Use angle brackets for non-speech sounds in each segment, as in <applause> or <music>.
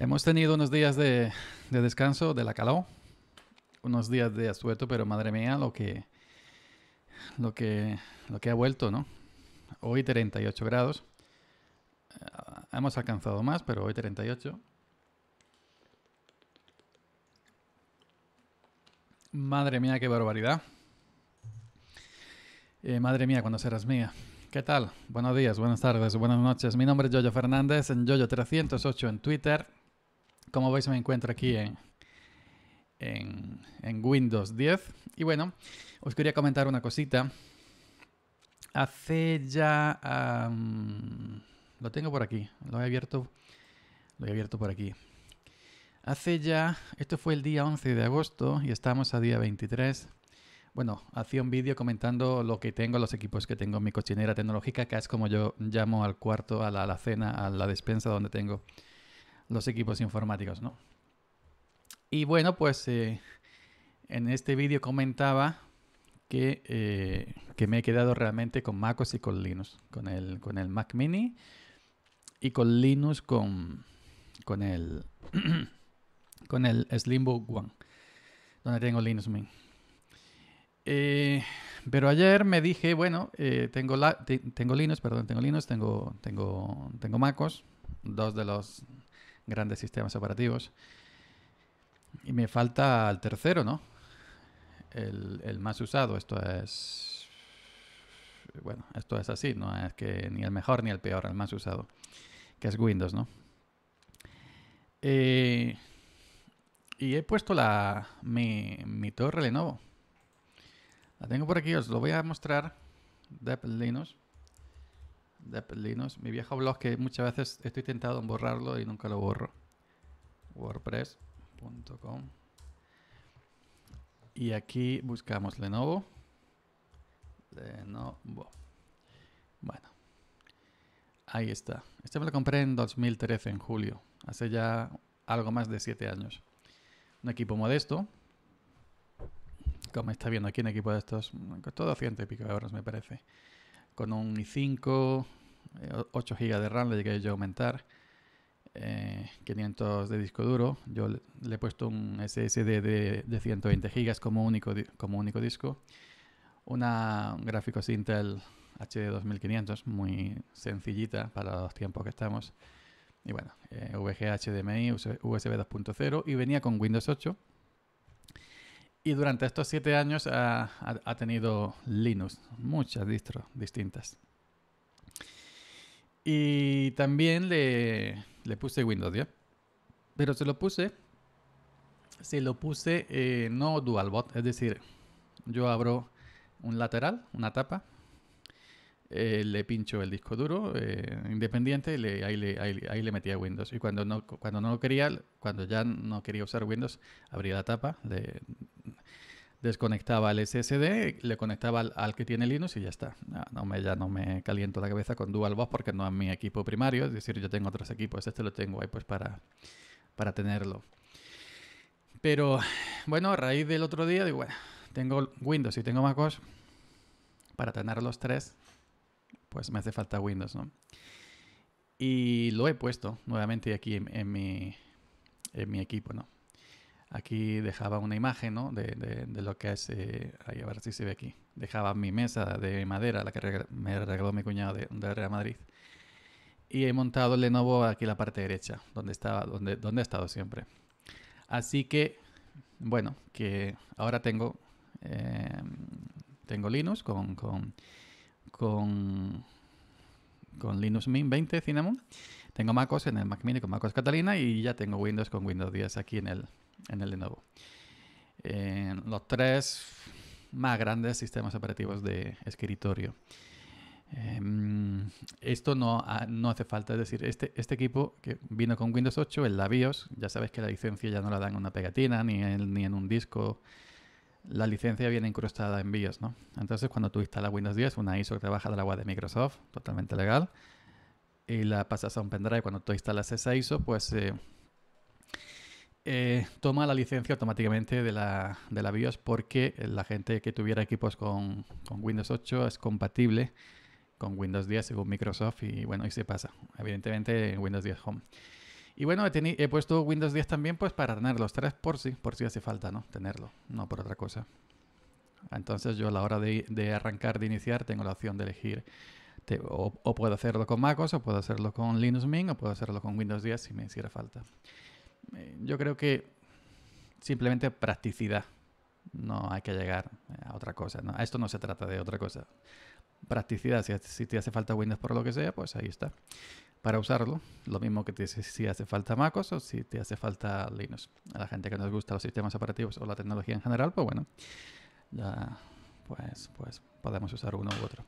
Hemos tenido unos días de, descanso de la calor, unos días de asueto, pero madre mía, lo que, lo que, lo que ha vuelto, ¿no? Hoy 38 grados. Eh, hemos alcanzado más, pero hoy 38. Madre mía, qué barbaridad. Eh, madre mía, cuando serás mía. ¿Qué tal? Buenos días, buenas tardes, buenas noches. Mi nombre es Yoyo Fernández, en Yoyo308 en Twitter como veis me encuentro aquí en, en, Windows 10. Y bueno, os quería comentar una cosita. Hace ya... lo tengo por aquí. Lo he abierto. Lo he abierto por aquí. Hace ya... Esto fue el día 11 de agosto y estamos a día 23. Bueno, hacía un vídeo comentando lo que tengo, los equipos que tengo en mi cochinera tecnológica, que es como yo llamo al cuarto, a la alacena, a la despensa donde tengo los equipos informáticos, ¿no? Y bueno, pues eh, en este vídeo comentaba que, eh, que, me he quedado realmente con MacOS y con Linux, con el, con el Mac Mini y con Linux con, con el <clears throat> con el Slimbook One, donde tengo Linux Mint. Eh, pero ayer me dije, bueno, tengo, la, tengo Linux, perdón, tengo Linux, tengo, tengo, tengo MacOS, dos de los grandes sistemas operativos. Y me falta el tercero, ¿no? El, más usado. Esto es... Bueno, esto es así, no es que ni el mejor ni el peor, el más usado, que es Windows, ¿no? Eh, y he puesto la, mi, torre Lenovo. La tengo por aquí, os lo voy a mostrar. Dep Linux de Linux. Mi viejo blog que muchas veces estoy tentado en borrarlo y nunca lo borro. WordPress.com. Y aquí buscamos Lenovo. Lenovo. Bueno. Ahí está. Este me lo compré en 2013, en julio. Hace ya algo más de 7 años. Un equipo modesto. Como está viendo aquí, un equipo de estos. Costó 200 y pico euros, me parece. Con un i5, 8 GB de RAM le llegué yo a aumentar. 500 eh, de disco duro. Yo le, he puesto un SSD de, 120 GB como único, como único disco. Una, un gráfico Intel HD 2500, muy sencillita para los tiempos que estamos. Y bueno, eh, VGA HDMI, USB 2.0 y venía con Windows 8. Y durante estos 7 años ha, ha tenido Linux, muchas distros distintas. Y también le, puse Windows 10. Pero se lo puse, se lo puse eh, no dual bot, es decir, yo abro un lateral, una tapa, eh, le pincho el disco duro eh, independiente y le, ahí, le, ahí, le metía Windows. Y cuando no, cuando no quería, cuando ya no quería usar Windows, abría la tapa, le, desconectaba el SSD, le conectaba al, que tiene Linux y ya está. No, me, ya no me caliento la cabeza con Dual Box porque no es mi equipo primario, es decir, yo tengo otros equipos, este lo tengo ahí pues para, para tenerlo. Pero bueno, a raíz del otro día, digo, bueno, tengo Windows y tengo MacOS, para tener los tres, pues me hace falta Windows, ¿no? Y lo he puesto nuevamente aquí en mi, en mi equipo, ¿no? Aquí dejaba una imagen ¿no? de, lo que es, eh, a ver si se ve aquí. Dejaba mi mesa de madera, la que me regaló mi cuñado de, Real Madrid. Y he montado el Lenovo aquí en la parte derecha, donde, estaba, donde, donde he estado siempre. Así que, bueno, que ahora tengo, eh, tengo Linux con, con, con, con Linux Mint 20 Cinnamon. Tengo MacOS en el Mac Mini con MacOS Catalina y ya tengo Windows con Windows 10 aquí en el, en el Lenovo. los tres más grandes sistemas operativos de escritorio. Em, esto no, no, hace falta, es decir, este, este equipo que vino con Windows 8, el BIOS, ya sabes que la licencia ya no la dan en una pegatina ni en, ni en un disco. La licencia viene incrustada en BIOS, ¿no? Entonces, cuando tú instalas Windows 10, una ISO que trabaja de la web de Microsoft, totalmente legal, y la pasas a un pendrive, cuando tú instalas esa ISO, pues eh, eh, toma la licencia automáticamente de la, de la BIOS porque la gente que tuviera equipos con, Windows 8 es compatible con Windows 10 según Microsoft y bueno, y se pasa, evidentemente en Windows 10 Home. Y bueno, he, he puesto Windows 10 también pues para tener los tres por si, por si hace falta, ¿no? Tenerlo, no por otra cosa. Entonces yo a la hora de, de arrancar, de iniciar, tengo la opción de elegir o, o puedo hacerlo con MacOS, o puedo hacerlo con Linux Mint, o puedo hacerlo con Windows 10 si me hiciera falta. Eh, yo creo que simplemente practicidad. No hay que llegar a otra cosa. ¿no? Esto no se trata de otra cosa. Practicidad. Si, si te hace falta Windows por lo que sea, pues ahí está. Para usarlo, lo mismo que te, si hace falta MacOS o si te hace falta Linux. A la gente que nos gusta los sistemas operativos o la tecnología en general, pues bueno, ya pues, pues podemos usar uno u otro.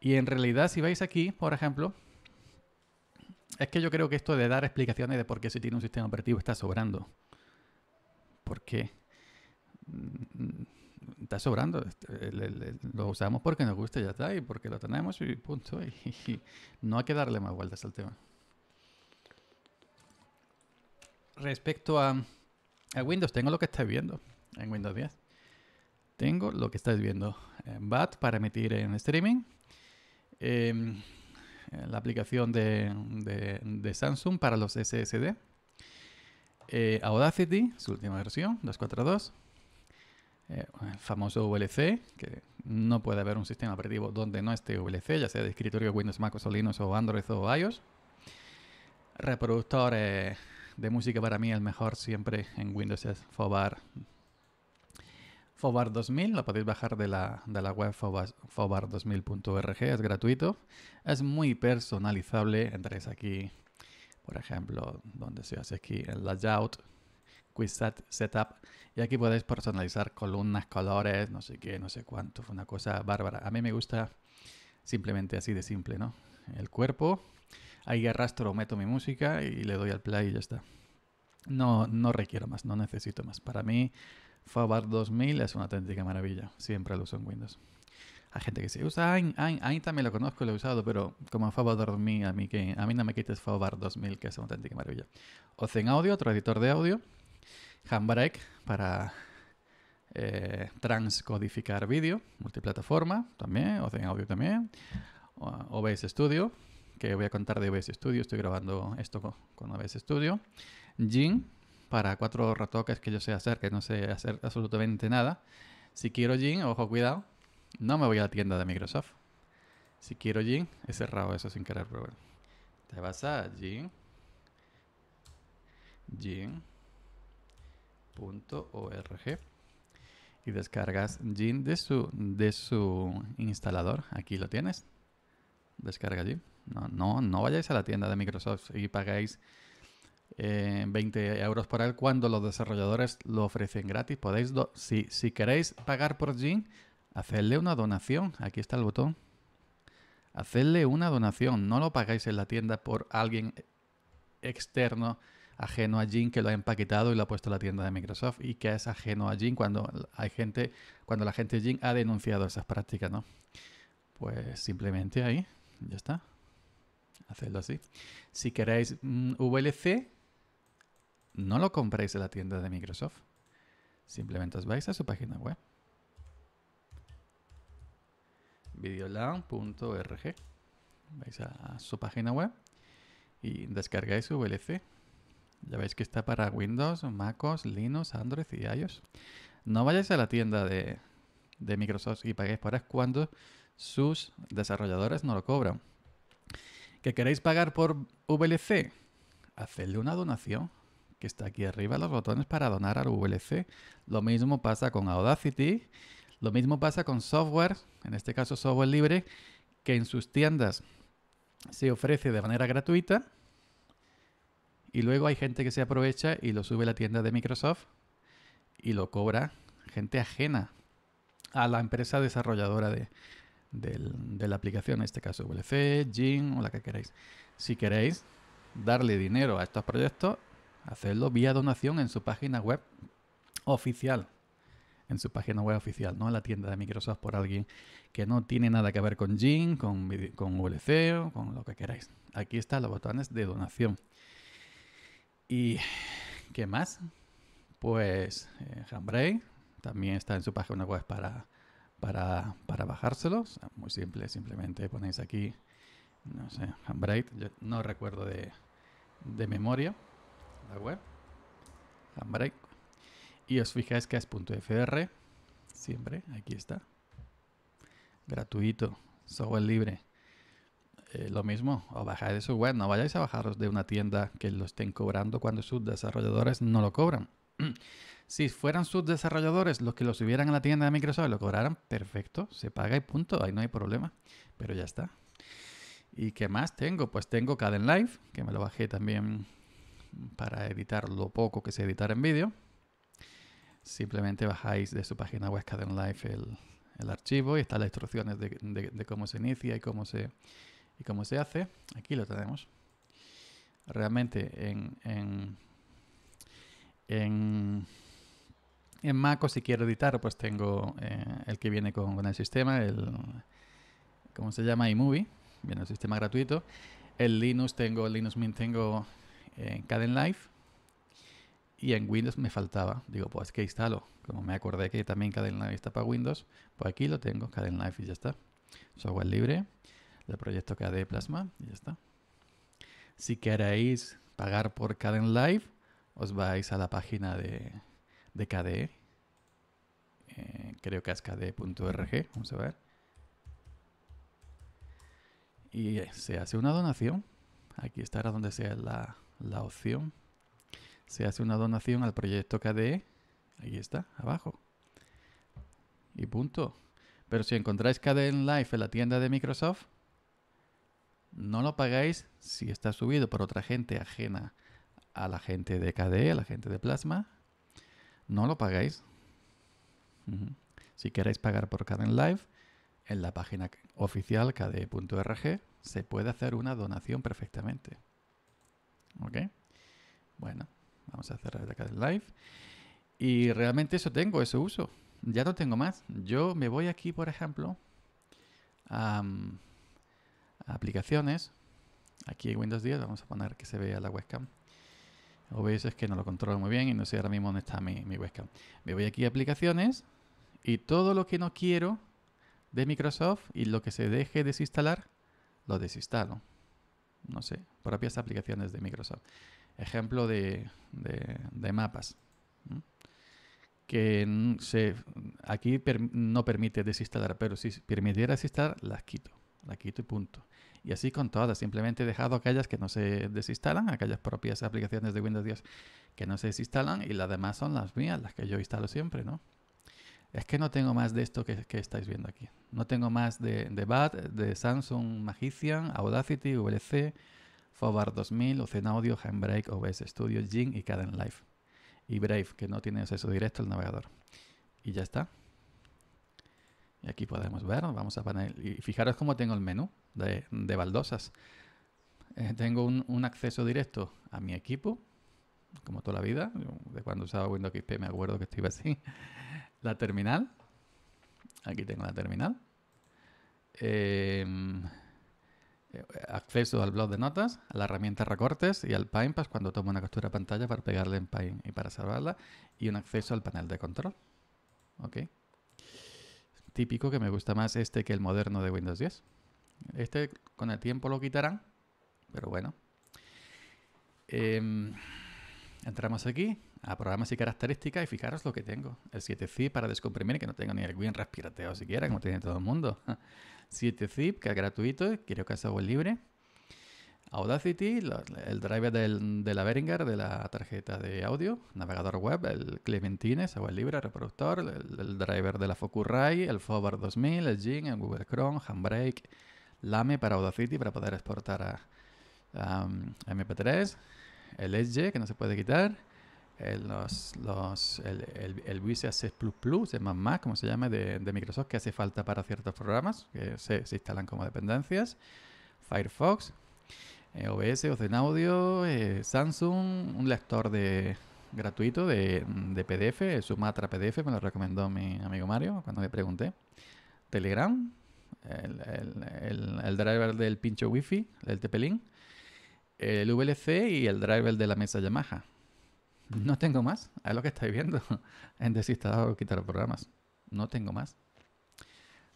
Y en realidad, si veis aquí, por ejemplo, es que yo creo que esto de dar explicaciones de por qué se tiene un sistema operativo está sobrando. ¿Por qué? Mm, Está sobrando. Este, Lo usamos porque nos gusta y ya está, y porque lo tenemos y punto. <laughs> Y, no hay que darle más vueltas al tema. Respecto a, a Windows, tengo lo que estáis viendo en Windows 10. Tengo lo que estáis viendo. En BAT para emitir en streaming. Eh, la aplicación de, de- Samsung para los SSD. Eh, Audacity, su última versión, 242. Eh, el famoso VLC, que no puede haber un sistema operativo donde no esté VLC, ya sea de escritorio Windows, Mac o Linux o Android o iOS. Reproductor eh, de música para mí el mejor siempre en Windows es Fobar. Fobar 2000, lo podéis bajar de la, de la web fobar- fobar2000.org, es gratuito. Es muy personalizable, entráis aquí, por ejemplo, donde se hace aquí el layout, quiz set, setup, y aquí podéis personalizar columnas, colores, no sé qué, no sé cuánto, fue una cosa bárbara. A mí me gusta simplemente así de simple, ¿no? El cuerpo, ahí arrastro, meto mi música y le doy al play y ya está. No, no requiero más, no necesito más. Para mí, Fabar 2000 es una auténtica maravilla. Siempre lo uso en Windows. Hay gente que se usa AIN, AIN, también lo conozco, lo he usado, pero como Fabar 2000, a mí, que, a mí no me quites Fabar 2000, que es una auténtica maravilla. Ozen Audio, otro editor de audio. Handbrake para eh, transcodificar vídeo, multiplataforma también, Ozen Audio también. OBS Studio, que voy a contar de OBS Studio, estoy grabando esto con OBS Studio. Jin, para cuatro retoques que yo sé hacer, que no sé hacer absolutamente nada. Si quiero Jin, ojo, cuidado, no me voy a la tienda de Microsoft. Si quiero Jin, he cerrado eso sin querer, pero. Te vas a Jin. Jin.org y descargas Jin de su, de su instalador. Aquí lo tienes. Descarga Jin. No, no, no vayáis a la tienda de Microsoft y pagáis eh, 20 euros por él cuando los desarrolladores lo ofrecen gratis. Podéis, si, si queréis pagar por Jin, hacerle una donación. Aquí está el botón. Hacerle una donación. No lo pagáis en la tienda por alguien externo, ajeno a Jin, que lo ha empaquetado y lo ha puesto en la tienda de Microsoft y que es ajeno a Jin cuando hay gente, cuando la gente de Jin ha denunciado esas prácticas, ¿no? Pues simplemente ahí, ya está. Hacedlo así. Si queréis mm, VLC, no lo compréis en la tienda de Microsoft. Simplemente os vais a su página web. videolan.org. Vais a, su página web y descargáis VLC. Ya veis que está para Windows, MacOS, Linux, Android y iOS. No vayáis a la tienda de, de Microsoft y paguéis por es cuando sus desarrolladores no lo cobran. ¿Que queréis pagar por VLC? Hacedle una donación, que está aquí arriba los botones para donar al VLC. Lo mismo pasa con Audacity, lo mismo pasa con software, en este caso software libre, que en sus tiendas se ofrece de manera gratuita y luego hay gente que se aprovecha y lo sube a la tienda de Microsoft y lo cobra gente ajena a la empresa desarrolladora de, de la aplicación, en este caso VLC, Jin o la que queráis. Si queréis darle dinero a estos proyectos, hacedlo vía donación en su página web oficial. En su página web oficial, no en la tienda de Microsoft por alguien que no tiene nada que ver con Jin, con, con o con lo que queráis. Aquí están los botones de donación. ¿Y qué más? Pues eh, también está en su página web para, para, para bajárselos. Muy simple, simplemente ponéis aquí, no sé, Handbrake, yo no recuerdo de, de memoria. Web. Handbrake. Y os fijáis que es .fr. Siempre, aquí está. Gratuito, software libre. Eh, lo mismo, o bajáis de su web. No vayáis a bajaros de una tienda que lo estén cobrando cuando sus desarrolladores no lo cobran. <clears throat> si fueran sus desarrolladores los que lo subieran a la tienda de Microsoft y lo cobraran, perfecto, se paga y punto, ahí no hay problema. Pero ya está. ¿Y qué más tengo? Pues tengo Caden Live, que me lo bajé también para editar lo poco que sé editar en vídeo. Simplemente bajáis de su página web Caden Live el, el archivo y están las instrucciones de, de, cómo se inicia y cómo se, y cómo se hace. Aquí lo tenemos. Realmente en, en, en, en Mac si quiero editar, pues tengo eh, el que viene con, con, el sistema, el ¿cómo se llama? iMovie viene el sistema gratuito. El Linux tengo, el Linux Mint tengo en Caden Live. Y en Windows me faltaba. Digo, pues que instalo. Como me acordé que también Caden Live está para Windows, pues aquí lo tengo, Caden Live y ya está. Software libre del proyecto KDE Plasma y ya está. Si queréis pagar por Caden Live, os vais a la página de, de KDE. Eh, creo que es kde.org. Vamos a ver y se hace una donación. Aquí estará donde sea la, la opción. Se hace una donación al proyecto KDE. Ahí está, abajo. Y punto. Pero si encontráis KDE en Live en la tienda de Microsoft, no lo pagáis si está subido por otra gente ajena a la gente de KDE, a la gente de Plasma. No lo pagáis. Si queréis pagar por KDE Live, en la página oficial kd.org se puede hacer una donación perfectamente. ¿Ok? Bueno, vamos a cerrar acá el live. Y realmente eso tengo, eso uso. Ya no tengo más. Yo me voy aquí, por ejemplo, a, aplicaciones. Aquí en Windows 10 vamos a poner que se vea la webcam. OBS es que no lo controlo muy bien y no sé ahora mismo dónde está mi, mi webcam. Me voy aquí a aplicaciones y todo lo que no quiero de Microsoft y lo que se deje desinstalar, lo desinstalo. No sé, propias aplicaciones de Microsoft. Ejemplo de, de, mapas. Que se, aquí no permite desinstalar, pero si permitiera desinstalar, las quito. Las quito y punto. Y así con todas. Simplemente he dejado aquellas que no se desinstalan, aquellas propias aplicaciones de Windows 10 que no se desinstalan y las demás son las mías, las que yo instalo siempre, ¿no? Es que no tengo más de esto que, estáis viendo aquí. No tengo más de, de BAT, de Samsung Magician, Audacity, VLC, Fobar 2000, Ocean Audio, Handbrake, OBS Studio, Jing y Caden Live. Y Brave, que no tiene acceso directo al navegador. Y ya está. Y aquí podemos ver, vamos a poner, y fijaros cómo tengo el menú de, baldosas. Eh, tengo un, un, acceso directo a mi equipo, como toda la vida. De cuando usaba Windows XP me acuerdo que estuve así la terminal. Aquí tengo la terminal. Em, eh, acceso al blog de notas, a la herramienta recortes y al PinePass cuando tomo una captura de pantalla para pegarle en Pine y para salvarla. Y un acceso al panel de control. Ok. Típico que me gusta más este que el moderno de Windows 10. Este con el tiempo lo quitarán, pero bueno. Em, entramos aquí a programas y características y fijaros lo que tengo. El 7-zip para descomprimir, que no tengo ni el Win respirateo siquiera, como tiene todo el mundo. <laughs> 7-zip, que es gratuito, quiero que sea libre. Audacity, el driver de la Behringer, de la tarjeta de audio, navegador web, el Clementine, software libre, reproductor, el, driver de la Focusrite, el Forward 2000, el Jing, el Google Chrome, Handbrake, Lame para Audacity para poder exportar a, MP3, el Edge que no se puede quitar, los, los, el, el, el Visual C++, el más como se llama, de, de, Microsoft, que hace falta para ciertos programas, que se, se instalan como dependencias, Firefox, eh, OBS, Ocean Audio, eh, Samsung, un lector de gratuito de, de PDF, Sumatra PDF, me lo recomendó mi amigo Mario cuando le pregunté, Telegram, el, el, el driver del pincho Wi-Fi, el TP-Link, el VLC y el driver de la mesa Yamaha. No tengo más. Es lo que estáis viendo <laughs> en desinstalar o quitar programas. No tengo más.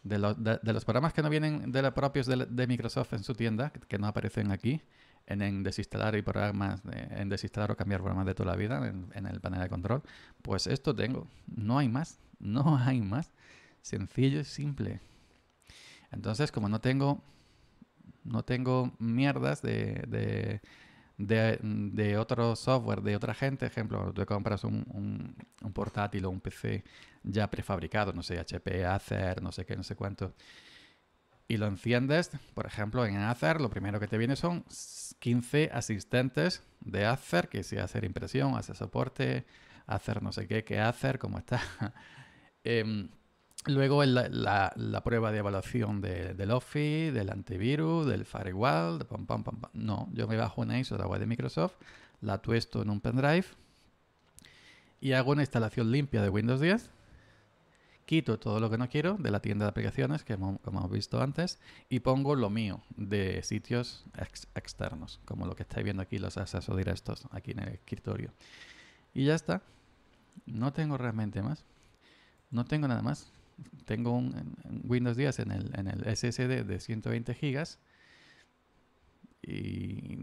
De, los programas que no vienen de los propios de, Microsoft en su tienda, que, no aparecen aquí, en, desinstalar y programas, en desinstalar o cambiar programas de toda la vida en, el panel de control. Pues esto tengo. No hay más. <laughs> No hay más. Sencillo y simple. Entonces, como no tengo, no tengo mierdas de, de, de, otro software, de otra gente, ejemplo, tú compras un, un, portátil o un PC ya prefabricado, no sé, HP, Acer, no sé qué, no sé cuánto, y lo enciendes, por ejemplo, en Acer, lo primero que te viene son 15 asistentes de Acer, que si hacer impresión, hacer soporte, hacer no sé qué, qué hacer, cómo está. <laughs> Em, luego la, la, prueba de evaluación del Office, del antivirus, del firewall, de pam, pam, pam. No, yo me bajo una ISO de la de Microsoft, la tuesto en un pendrive y hago una instalación limpia de Windows 10 quito todo lo que no quiero de la tienda de aplicaciones, que hemos, como hemos visto antes, y pongo lo mío de sitios externos, como lo que estáis viendo aquí, los accesos directos aquí en el escritorio. Y ya está. No tengo realmente más. No tengo nada más. Tengo un, Windows 10 en el, en el SSD de 120 gigas y,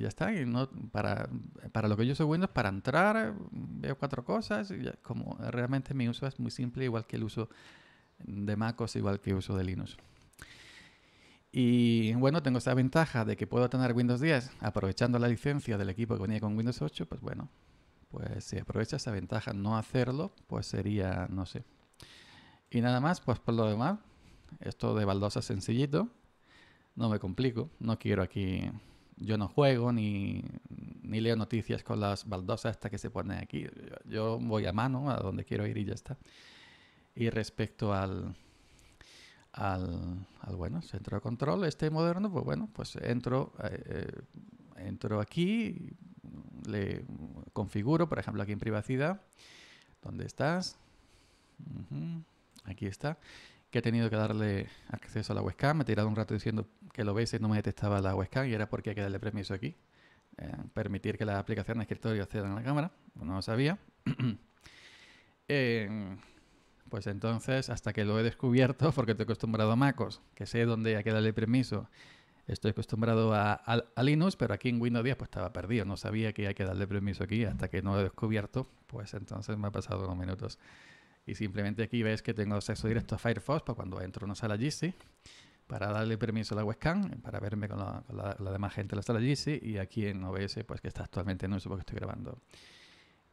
ya está. Y no, para, para lo que yo soy Windows, para entrar, veo cuatro cosas. Y como realmente mi uso es muy simple, igual que el uso de MacOS, igual que el uso de Linux. Y bueno, tengo esa ventaja de que puedo tener Windows 10 aprovechando la licencia del equipo que venía con Windows 8. Pues bueno, pues si aprovecha esa ventaja, no hacerlo, pues sería, no sé. Y nada más, pues por lo demás, esto de baldosa sencillito no me complico, no quiero aquí, yo no juego ni, ni leo noticias con las baldosas hasta que se ponen aquí. Yo voy a mano a donde quiero ir y ya está. Y respecto al, al, bueno, centro de control, este moderno, pues bueno, pues entro, eh, eh, entro aquí, le configuro, por ejemplo, aquí en privacidad, ¿dónde estás? Aquí está que he tenido que darle acceso a la webcam. Me he tirado un rato diciendo que lo veis y no me detectaba la webcam y era porque hay que darle permiso aquí. Eh, permitir que la aplicación de escritorio acceda a la cámara. no lo sabía. <clears throat> Eh, pues entonces, hasta que lo he descubierto, <laughs> porque estoy acostumbrado a MacOS, que sé dónde hay que darle permiso, estoy acostumbrado a, a, Linux, pero aquí en Windows 10 pues estaba perdido. No sabía que hay que darle permiso aquí. Hasta que no lo he descubierto, pues entonces me ha pasado unos minutos. Y simplemente aquí ves que tengo acceso directo a Firefox para cuando entro en una sala GC, para darle permiso a la webcam, para verme con la, demás gente en la sala GC, y aquí en OBS, pues que está actualmente en uso porque estoy grabando.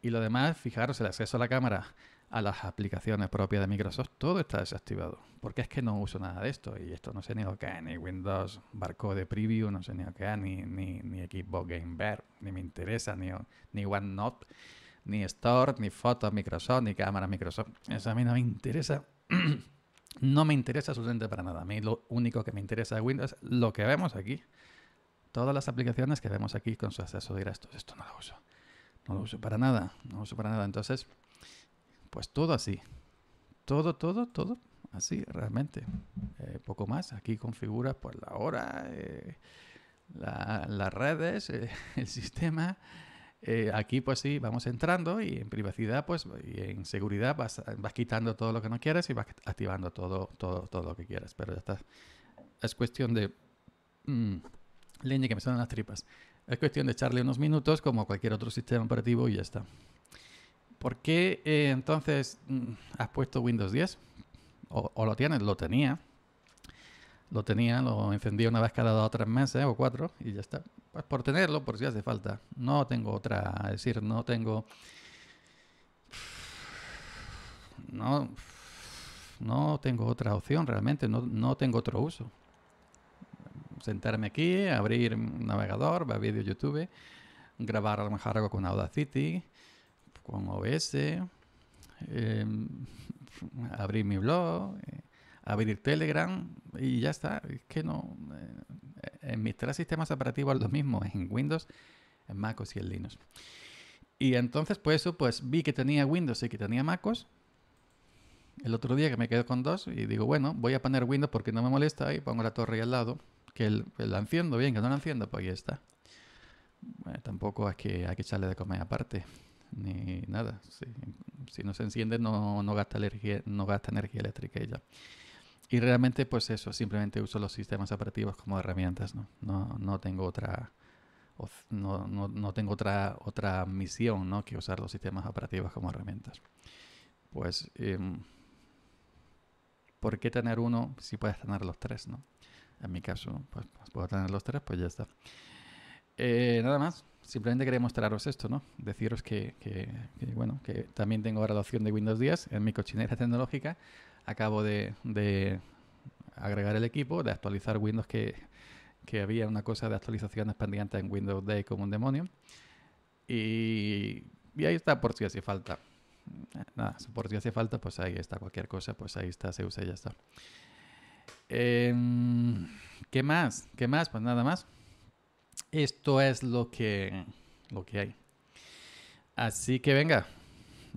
Y lo demás, fijaros, el acceso a la cámara, a las aplicaciones propias de Microsoft, todo está desactivado. Porque es que no uso nada de esto. Y esto no sé ni lo que ni Windows Barcode Preview, no sé ni lo que ni, ni, ni Xbox Game Bear, ni me interesa, ni, ni OneNote ni Store, ni fotos Microsoft, ni cámara Microsoft. Eso a mí no me interesa. <clears throat> no me interesa absolutamente para nada. A mí lo único que me interesa de Windows es lo que vemos aquí. Todas las aplicaciones que vemos aquí con su acceso directo. Esto no lo uso. No lo uso para nada. No lo uso para nada. Entonces, pues todo así. Todo, todo, todo así realmente. Eh, poco más. Aquí configura por la hora, eh, las redes, eh, <laughs> el sistema. Eh, aquí pues sí, vamos entrando y en privacidad pues y en seguridad vas, vas quitando todo lo que no quieres y vas activando todo, todo, todo lo que quieres. Pero ya está. Es cuestión de... Mmm, leña que me suenan las tripas. Es cuestión de echarle unos minutos como cualquier otro sistema operativo y ya está. ¿Por qué eh, entonces mm, has puesto Windows 10? O, o, lo tienes, lo tenía. Lo tenía, lo encendía una vez cada dos o tres meses o cuatro y ya está. Pues por tenerlo, por si hace falta. No tengo otra, es decir, no tengo... No, no tengo otra opción realmente, no, no tengo otro uso. Sentarme aquí, abrir un navegador, ver vídeo YouTube, grabar a algo con Audacity, con OBS, em, abrir mi blog, eh, abrir Telegram y ya está. Es que no. Eh, en mis tres sistemas operativos es lo mismo, en Windows, en MacOS y en Linux. Y entonces, pues eso, pues vi que tenía Windows y que tenía MacOS. El otro día que me quedé con dos y digo, bueno, voy a poner Windows porque no me molesta y pongo la torre ahí al lado, que, la enciendo bien, que no la enciendo, pues ahí está. tampoco es que hay que echarle de comer aparte, ni nada. Si no se enciende no, no, gasta energía, no gasta energía eléctrica y ya. Y realmente, pues eso, simplemente uso los sistemas operativos como herramientas, ¿no? No, no tengo otra, no, no, no, tengo otra, otra misión ¿no? que usar los sistemas operativos como herramientas. Pues, em, ¿por qué tener uno si puedes tener los tres? ¿no? En mi caso, pues, pues puedo tener los tres, pues ya está. Eh, nada más, simplemente quería mostraros esto, ¿no? Deciros que, que, bueno, que también tengo ahora la opción de Windows 10 en mi cochinera tecnológica. Acabo de, agregar el equipo, de actualizar Windows que, que había una cosa de actualizaciones pendientes en Windows Day como un demonio. Y, y ahí está por si hace falta. Nada, por si hace falta, pues ahí está cualquier cosa, pues ahí está, se usa y ya está. Em, ¿Qué más? ¿Qué más? Pues nada más. Esto es lo que, lo que hay. Así que venga,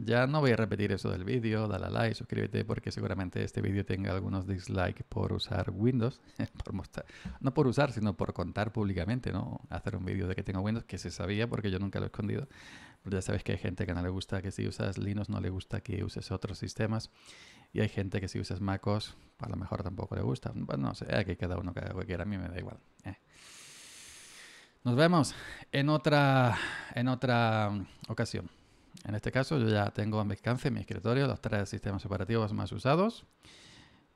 ya no voy a repetir eso del vídeo, dale a like, suscríbete porque seguramente este vídeo tenga algunos dislikes por usar Windows, <laughs> no por usar, sino por contar públicamente, ¿no? Hacer un vídeo de que tengo Windows, que se sabía porque yo nunca lo he escondido. Ya sabes que hay gente que no le gusta que si usas Linux no le gusta que uses otros sistemas y hay gente que si usas MacOS a lo mejor tampoco le gusta. Bueno, no sé, que cada uno que haga quiera, a mí me da igual. Eh. Nos vemos en otra, en otra ocasión. En este caso yo ya tengo a mi alcance en mi escritorio los tres sistemas operativos más usados.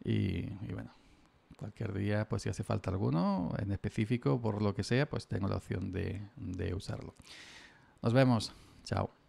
Y, bueno, cualquier día, pues si hace falta alguno en específico, por lo que sea, pues tengo la opción de, de usarlo. Nos vemos. Chao.